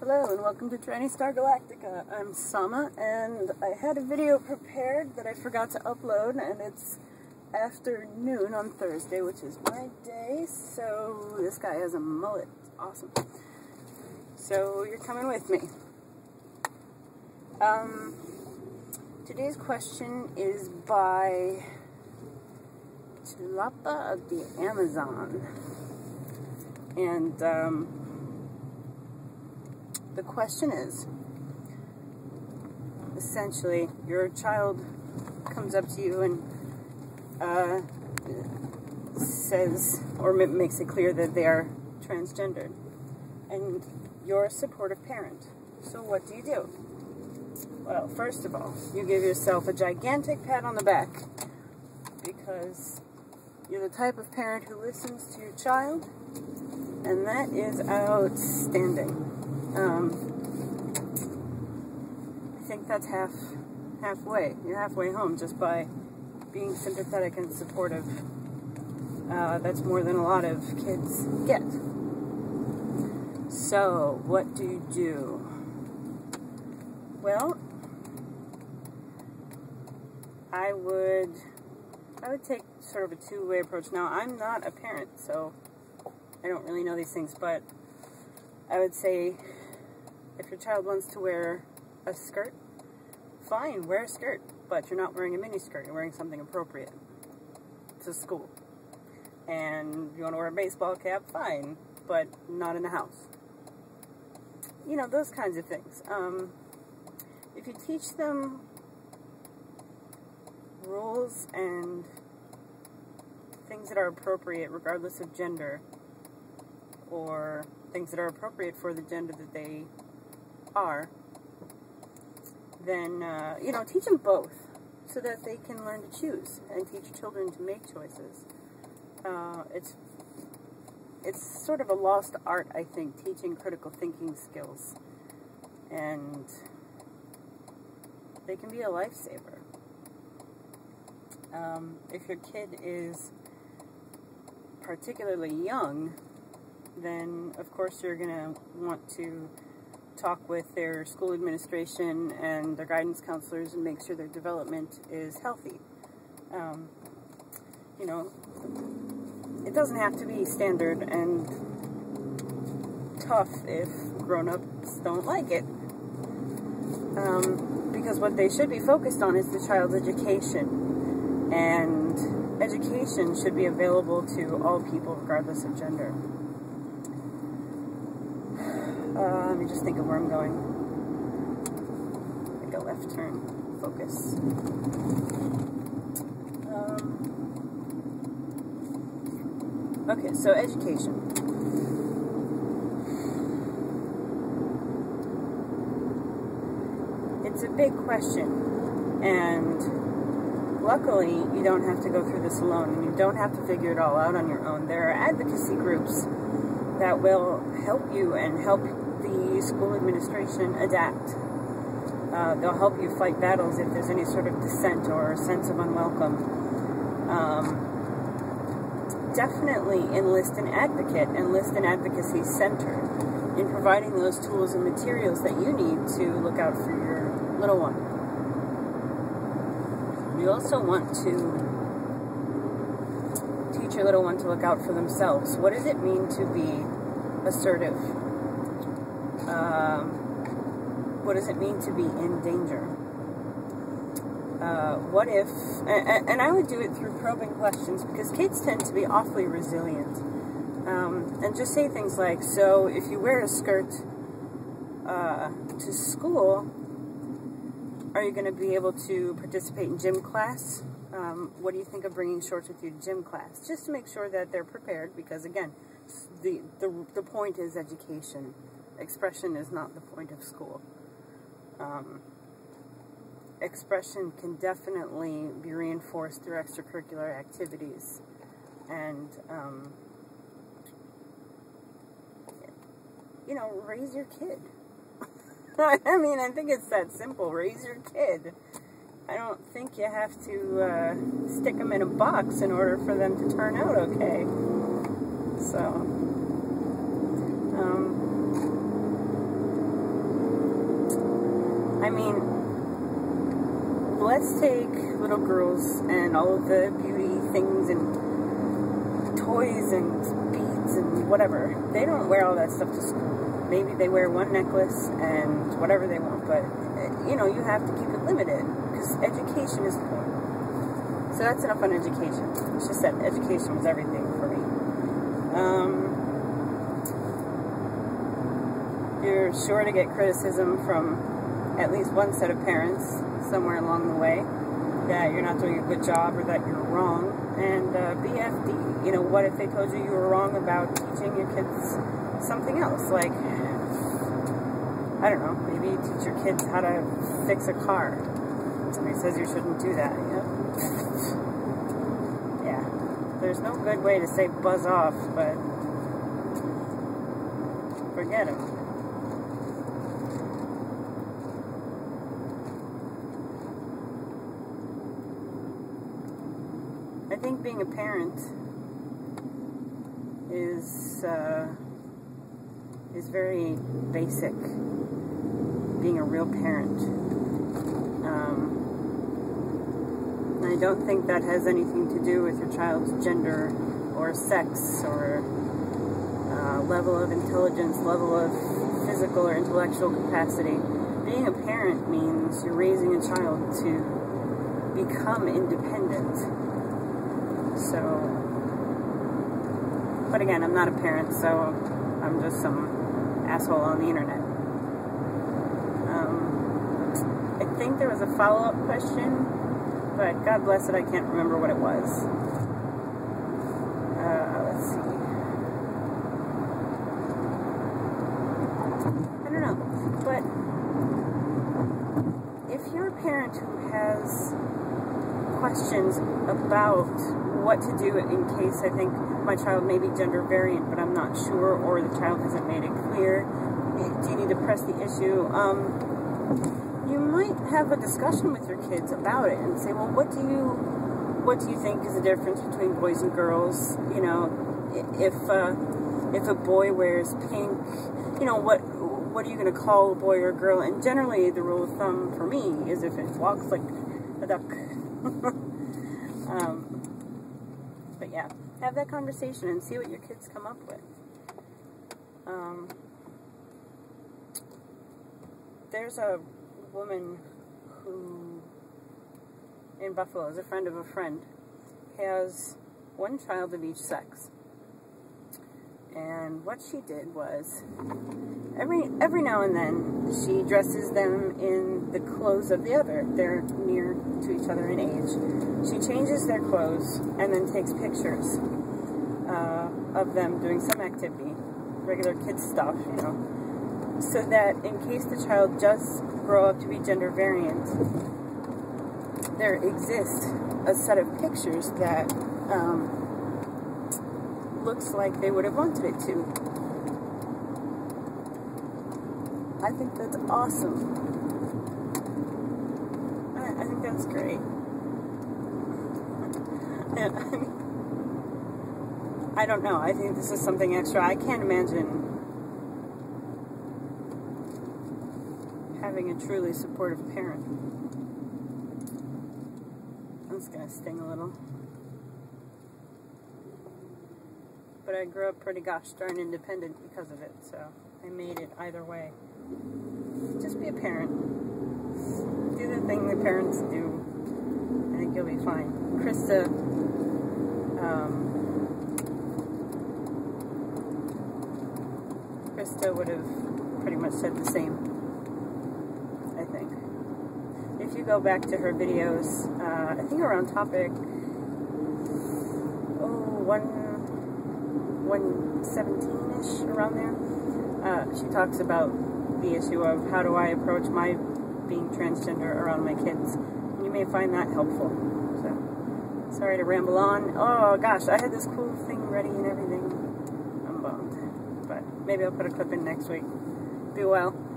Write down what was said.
Hello and welcome to Tranny Star Galactica. I'm Sama and I had a video prepared that I forgot to upload and it's afternoon on Thursday, which is my day, so this guy has a mullet. It's awesome. So you're coming with me. Um, today's question is by Chilapa of the Amazon. And um, the question is essentially your child comes up to you and uh, says or makes it clear that they are transgendered and you're a supportive parent. So what do you do? Well first of all you give yourself a gigantic pat on the back because you're the type of parent who listens to your child and that is outstanding um, I think that's half halfway. You're halfway home just by being sympathetic and supportive. Uh, that's more than a lot of kids get. So, what do you do? Well, I would I would take sort of a two-way approach. Now, I'm not a parent, so I don't really know these things, but I would say if your child wants to wear a skirt, fine, wear a skirt, but you're not wearing a mini skirt, you're wearing something appropriate to school. And you want to wear a baseball cap, fine, but not in the house. You know, those kinds of things. Um, if you teach them rules and things that are appropriate regardless of gender, or things that are appropriate for the gender that they are, then, uh, you know, teach them both so that they can learn to choose and teach children to make choices. Uh, it's it's sort of a lost art, I think, teaching critical thinking skills. And they can be a lifesaver. Um, if your kid is particularly young, then of course you're going to want to talk with their school administration and their guidance counselors and make sure their development is healthy. Um, you know, it doesn't have to be standard and tough if grown-ups don't like it. Um, because what they should be focused on is the child's education. And education should be available to all people regardless of gender. Uh, let me just think of where I'm going. Make a left turn. Focus. Um, okay, so education. It's a big question, and luckily you don't have to go through this alone, and you don't have to figure it all out on your own. There are advocacy groups that will help you and help school administration adapt. Uh, they'll help you fight battles if there's any sort of dissent or sense of unwelcome. Um, definitely enlist an advocate, enlist an advocacy center in providing those tools and materials that you need to look out for your little one. You also want to teach your little one to look out for themselves. What does it mean to be assertive? Um, what does it mean to be in danger? Uh, what if, and, and, I would do it through probing questions because kids tend to be awfully resilient. Um, and just say things like, so if you wear a skirt uh, to school, are you going to be able to participate in gym class? Um, what do you think of bringing shorts with you to gym class? Just to make sure that they're prepared because, again, the, the, the point is education expression is not the point of school. Um, expression can definitely be reinforced through extracurricular activities and um, you know raise your kid. I mean I think it's that simple. Raise your kid. I don't think you have to uh, stick them in a box in order for them to turn out okay. So um, I mean, let's take little girls and all of the beauty things and toys and beads and whatever. They don't wear all that stuff to school. Maybe they wear one necklace and whatever they want, but you know, you have to keep it limited because education is important. So that's enough on education. It's just that education was everything for me. Um, you're sure to get criticism from at least one set of parents somewhere along the way that you're not doing a good job or that you're wrong. And uh, BFD, you know, what if they told you you were wrong about teaching your kids something else? Like, I don't know, maybe you teach your kids how to fix a car. Somebody says you shouldn't do that. Yep. Yeah. There's no good way to say buzz off, but forget them. Think being a parent is uh, is very basic. Being a real parent. Um, I don't think that has anything to do with your child's gender or sex or uh, level of intelligence, level of physical or intellectual capacity. Being a parent means you're raising a child to become independent. So, but again, I'm not a parent, so I'm just some asshole on the internet. Um, I think there was a follow-up question, but God bless it, I can't remember what it was. Uh, let's see. I don't know, but if you're a parent who has questions about what to do in case I think my child may be gender variant, but I'm not sure, or the child hasn't made it clear. Do you need to press the issue? Um, you might have a discussion with your kids about it and say, well, what do you, what do you think is the difference between boys and girls? You know, if uh, if a boy wears pink, you know, what what are you going to call a boy or a girl? And generally, the rule of thumb for me is if it walks like a duck. um, yeah, have that conversation and see what your kids come up with. Um, there's a woman who, in Buffalo, is a friend of a friend, has one child of each sex. And what she did was, every every now and then, she dresses them in the clothes of the other. They're near to each other in age. She changes their clothes and then takes pictures uh, of them doing some activity, regular kid stuff, you know, so that in case the child does grow up to be gender variant, there exists a set of pictures that um, looks like they would have wanted it to. I think that's awesome. I, I think that's great. I don't know. I think this is something extra. I can't imagine having a truly supportive parent. That's going to sting a little. but I grew up pretty gosh darn independent because of it, so I made it either way. Just be a parent. Do the thing the parents do. I think you'll be fine. Krista, um, Krista would have pretty much said the same, I think. If you go back to her videos, uh, I think around topic, oh, one 117-ish, around there. Uh, she talks about the issue of how do I approach my being transgender around my kids. And you may find that helpful. So, sorry to ramble on. Oh gosh, I had this cool thing ready and everything. I'm bummed. But maybe I'll put a clip in next week. Be well.